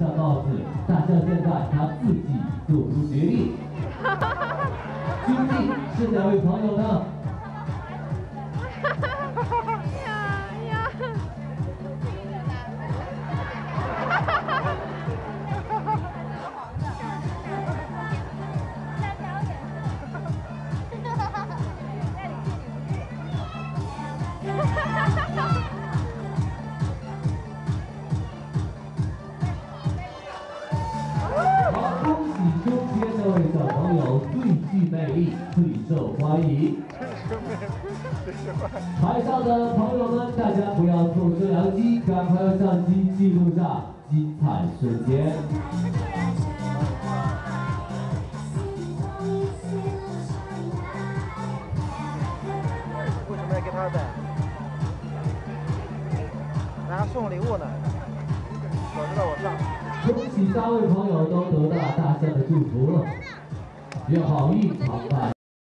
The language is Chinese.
下帽子，大象现在他自己做出决定，究竟是哪位朋友呢？魅力，最受欢迎。台上的朋友们，大家不要错失良机，赶快用相机记录下精彩瞬间。为什么要给他戴？然后送礼物呢？我知道我上。恭喜三位朋友都得到大象的祝福了，愿好运常伴。